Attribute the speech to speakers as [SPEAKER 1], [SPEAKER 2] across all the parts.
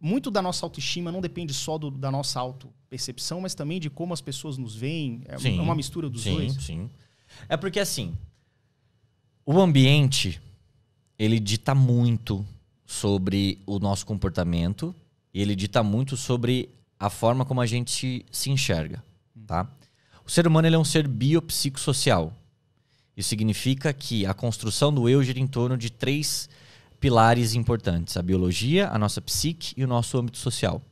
[SPEAKER 1] muito da nossa autoestima não depende só do, da nossa auto-percepção, mas também de como as pessoas nos veem. É
[SPEAKER 2] Sim,
[SPEAKER 1] uma mistura dos
[SPEAKER 2] sim,
[SPEAKER 1] dois.
[SPEAKER 2] Sim, É porque assim, o ambiente, ele dita muito sobre o nosso comportamento e ele dita muito sobre a forma como a gente se enxerga, tá? O ser humano ele é um ser biopsicossocial. Isso significa que a construção do eu gira em torno de três pilares importantes: a biologia, a nossa psique e o nosso âmbito social.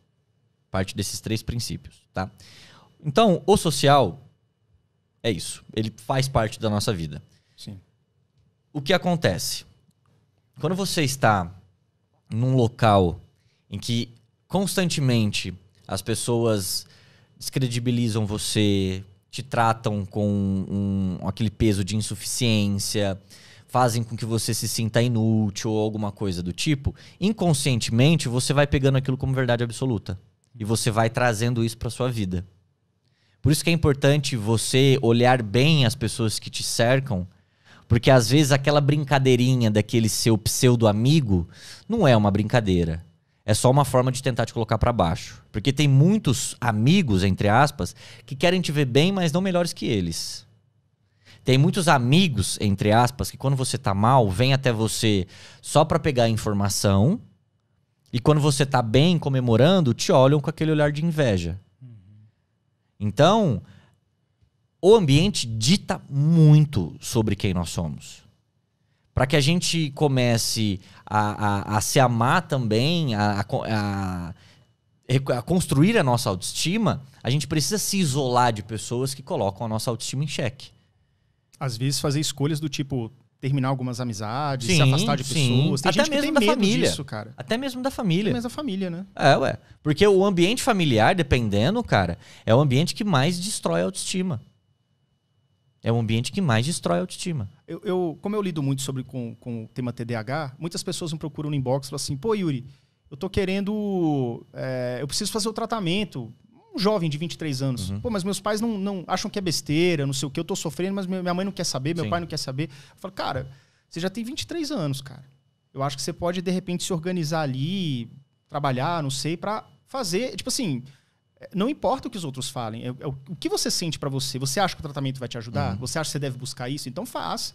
[SPEAKER 2] Parte desses três princípios, tá? Então, o social é isso. Ele faz parte da nossa vida.
[SPEAKER 1] Sim.
[SPEAKER 2] O que acontece? Quando você está num local em que constantemente as pessoas descredibilizam você, te tratam com um, aquele peso de insuficiência, fazem com que você se sinta inútil ou alguma coisa do tipo, inconscientemente você vai pegando aquilo como verdade absoluta e você vai trazendo isso para sua vida. Por isso que é importante você olhar bem as pessoas que te cercam, porque às vezes aquela brincadeirinha daquele seu pseudo amigo não é uma brincadeira. É só uma forma de tentar te colocar para baixo. Porque tem muitos amigos, entre aspas, que querem te ver bem, mas não melhores que eles. Tem muitos amigos, entre aspas, que quando você tá mal, vem até você só para pegar informação. E quando você tá bem, comemorando, te olham com aquele olhar de inveja. Então, o ambiente dita muito sobre quem nós somos. Para que a gente comece a, a, a se amar também, a, a, a construir a nossa autoestima, a gente precisa se isolar de pessoas que colocam a nossa autoestima em xeque.
[SPEAKER 1] Às vezes fazer escolhas do tipo terminar algumas amizades, sim, se afastar de pessoas.
[SPEAKER 2] Tem Até mesmo da família. Disso, cara. Até mesmo da família. Até
[SPEAKER 1] mesmo da família, né?
[SPEAKER 2] É, ué. Porque o ambiente familiar, dependendo, cara, é o ambiente que mais destrói a autoestima. É o ambiente que mais destrói a autoestima.
[SPEAKER 1] Eu, eu, como eu lido muito sobre com, com o tema TDAH, muitas pessoas me procuram no inbox e falam assim, pô, Yuri, eu tô querendo. É, eu preciso fazer o tratamento. Um jovem de 23 anos. Uhum. Pô, mas meus pais não, não acham que é besteira, não sei o que, eu tô sofrendo, mas minha mãe não quer saber, meu Sim. pai não quer saber. Eu falo, cara, você já tem 23 anos, cara. Eu acho que você pode, de repente, se organizar ali, trabalhar, não sei, para fazer. Tipo assim, não importa o que os outros falem, é, é o, o, que você sente para você. Você acha que o tratamento vai te ajudar? Uhum. Você acha que você deve buscar isso? Então faça.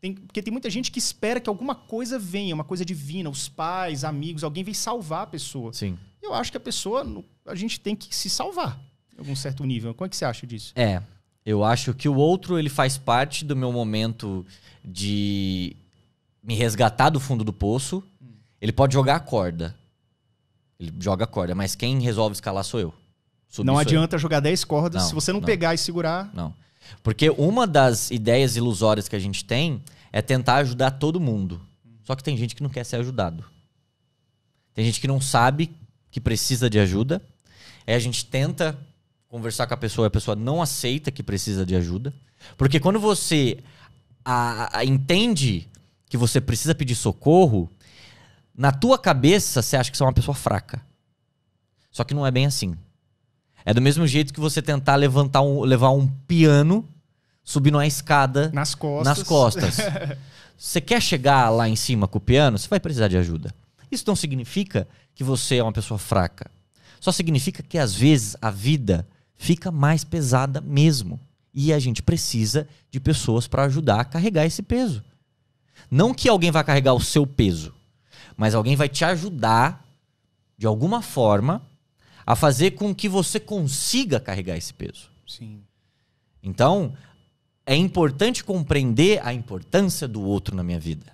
[SPEAKER 1] Tem, porque tem muita gente que espera que alguma coisa venha, uma coisa divina, os pais, amigos, alguém vem salvar a pessoa.
[SPEAKER 2] Sim.
[SPEAKER 1] Eu acho que a pessoa, a gente tem que se salvar em algum certo nível. Como é que você acha disso?
[SPEAKER 2] É, eu acho que o outro ele faz parte do meu momento de me resgatar do fundo do poço. Hum. Ele pode jogar a corda. Ele joga a corda, mas quem resolve escalar sou eu.
[SPEAKER 1] não adianta eu. jogar 10 cordas não, se você não, não pegar e segurar.
[SPEAKER 2] Não. Porque uma das ideias ilusórias que a gente tem é tentar ajudar todo mundo. Só que tem gente que não quer ser ajudado. Tem gente que não sabe que precisa de ajuda. Aí a gente tenta conversar com a pessoa e a pessoa não aceita que precisa de ajuda. Porque quando você a, a, entende que você precisa pedir socorro, na tua cabeça você acha que você é uma pessoa fraca. Só que não é bem assim. É do mesmo jeito que você tentar levantar um, levar um piano subindo uma escada
[SPEAKER 1] nas costas.
[SPEAKER 2] Nas costas. você quer chegar lá em cima com o piano, você vai precisar de ajuda. Isso não significa que você é uma pessoa fraca. Só significa que às vezes a vida fica mais pesada mesmo. E a gente precisa de pessoas para ajudar a carregar esse peso. Não que alguém vai carregar o seu peso, mas alguém vai te ajudar de alguma forma a fazer com que você consiga carregar esse peso.
[SPEAKER 1] Sim.
[SPEAKER 2] Então, é importante compreender a importância do outro na minha vida.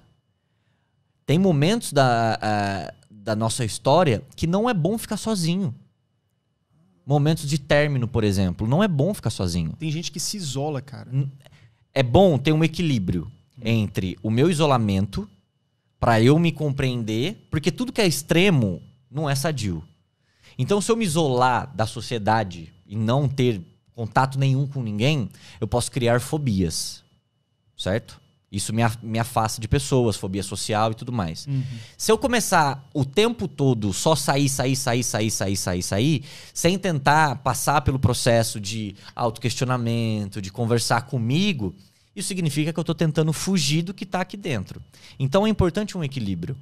[SPEAKER 2] Tem momentos da, a, da nossa história que não é bom ficar sozinho. Momentos de término, por exemplo. Não é bom ficar sozinho.
[SPEAKER 1] Tem gente que se isola, cara.
[SPEAKER 2] É bom ter um equilíbrio entre o meu isolamento para eu me compreender, porque tudo que é extremo não é sadio. Então, se eu me isolar da sociedade e não ter contato nenhum com ninguém, eu posso criar fobias, certo? Isso me, me afasta de pessoas, fobia social e tudo mais. Uhum. Se eu começar o tempo todo só sair, sair, sair, sair, sair, sair, sair, sem tentar passar pelo processo de autoquestionamento, de conversar comigo, isso significa que eu estou tentando fugir do que está aqui dentro. Então é importante um equilíbrio.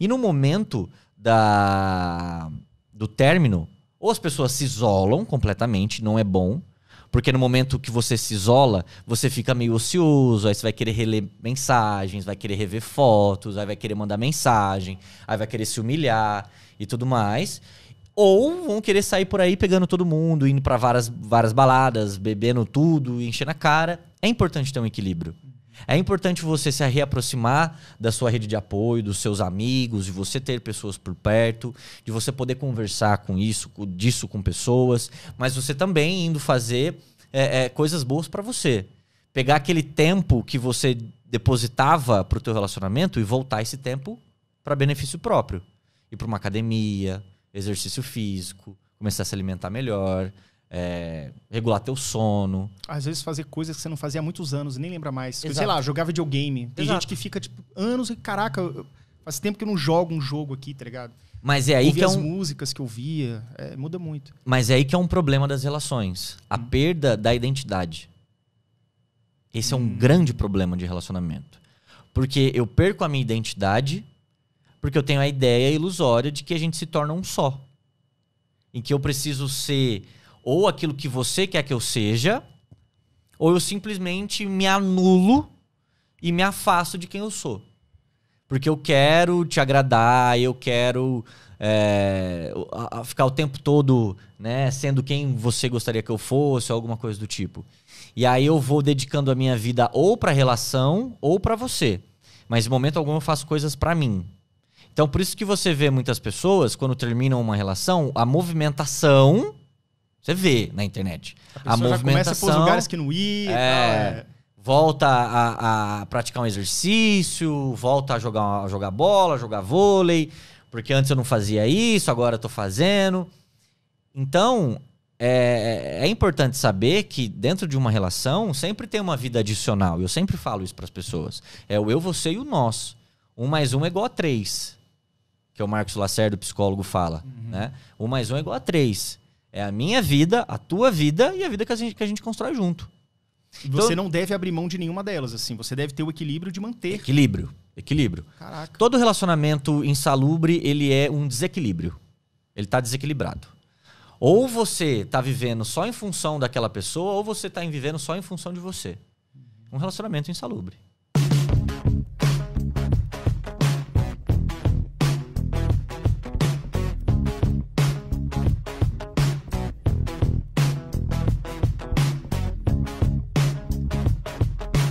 [SPEAKER 2] E no momento da do término, ou as pessoas se isolam completamente, não é bom. Porque no momento que você se isola, você fica meio ocioso, aí você vai querer reler mensagens, vai querer rever fotos, aí vai querer mandar mensagem, aí vai querer se humilhar e tudo mais. Ou vão querer sair por aí pegando todo mundo, indo para várias, várias baladas, bebendo tudo, enchendo a cara. É importante ter um equilíbrio. É importante você se reaproximar da sua rede de apoio, dos seus amigos, de você ter pessoas por perto, de você poder conversar com isso, disso com pessoas, mas você também indo fazer é, é, coisas boas para você. Pegar aquele tempo que você depositava para o teu relacionamento e voltar esse tempo para benefício próprio. Ir para uma academia, exercício físico, começar a se alimentar melhor, é, regular teu sono.
[SPEAKER 1] Às vezes fazer coisas que você não fazia há muitos anos e nem lembra mais. Exato. Sei lá, jogar videogame. Tem Exato. gente que fica, tipo, anos e, caraca, faz tempo que eu não jogo um jogo aqui, tá ligado?
[SPEAKER 2] Mas é aí Ouvir que é
[SPEAKER 1] um...
[SPEAKER 2] as
[SPEAKER 1] músicas que eu via, é, muda muito.
[SPEAKER 2] Mas é aí que é um problema das relações. A hum. perda da identidade. Esse hum. é um hum. grande problema de relacionamento. Porque eu perco a minha identidade porque eu tenho a ideia ilusória de que a gente se torna um só. Em que eu preciso ser ou aquilo que você quer que eu seja, ou eu simplesmente me anulo e me afasto de quem eu sou. Porque eu quero te agradar, eu quero é, ficar o tempo todo né, sendo quem você gostaria que eu fosse, ou alguma coisa do tipo. E aí eu vou dedicando a minha vida ou para relação ou para você. Mas em momento algum eu faço coisas para mim. Então por isso que você vê muitas pessoas quando terminam uma relação, a movimentação você vê na internet.
[SPEAKER 1] A, a movimentação. começa lugares que não ia.
[SPEAKER 2] É, é. Volta a, a, praticar um exercício, volta a jogar, a jogar bola, jogar vôlei, porque antes eu não fazia isso, agora eu tô fazendo. Então, é, é importante saber que dentro de uma relação sempre tem uma vida adicional. Eu sempre falo isso para as pessoas. É o eu, você e o nós. Um mais um é igual a três. Que o Marcos Lacerda, o psicólogo, fala. Uhum. Né? Um mais um é igual a três. É a minha vida, a tua vida e a vida que a gente, que a gente constrói junto.
[SPEAKER 1] Você então, não deve abrir mão de nenhuma delas, assim. Você deve ter o equilíbrio de manter.
[SPEAKER 2] Equilíbrio. Equilíbrio.
[SPEAKER 1] Caraca.
[SPEAKER 2] Todo relacionamento insalubre, ele é um desequilíbrio. Ele está desequilibrado. Ou você está vivendo só em função daquela pessoa, ou você está vivendo só em função de você. Um relacionamento insalubre.